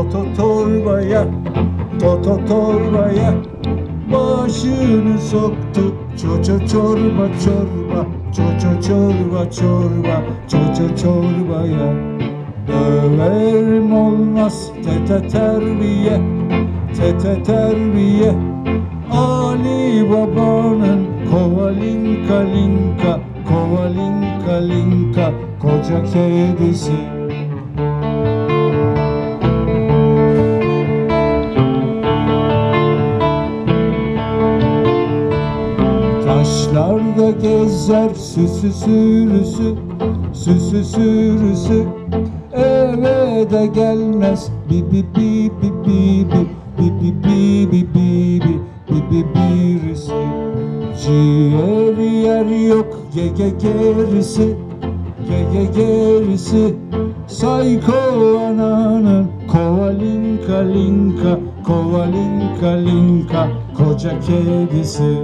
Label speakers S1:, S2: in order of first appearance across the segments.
S1: Toto torbaya, toto torbaya Başını soktu. Çoça çorba çorba Çoça çorba çorba çoça çorbaya. Döverim olmaz tete terbiye Tete terbiye. Ali babanın kovalinka linka Kovalinka linka koca kedisi. Taşlarda gezer süsü sürüsü Süsü sürüsü Eve de gelmez Bi bi bi bi bi bi Bi bi bi bi bi bi Bi bi birisi Ciğer yer yok Ge ge gerisi Ge ge gerisi Sayko ananın Kovalinka linka Kovalinka linka Koca kedisi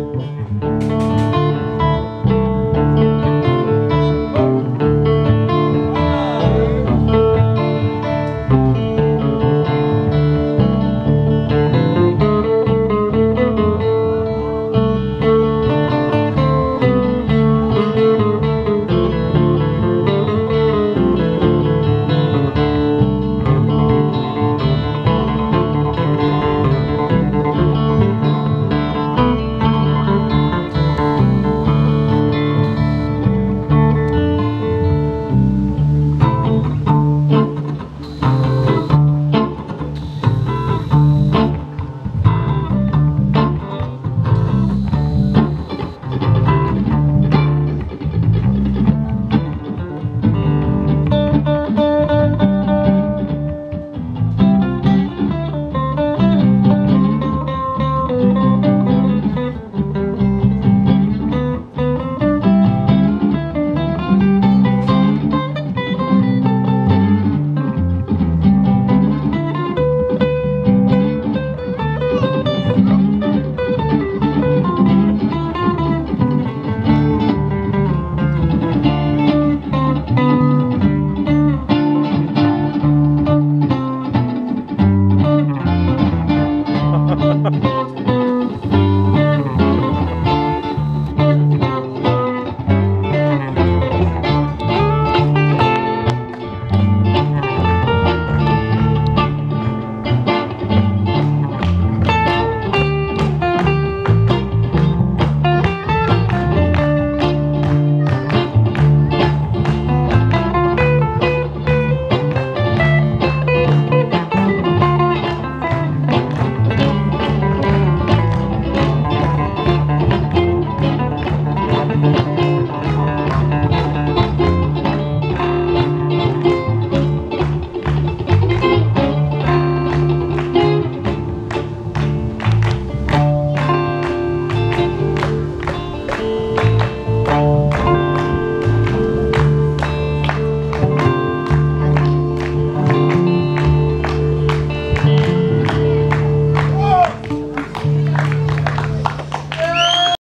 S1: Música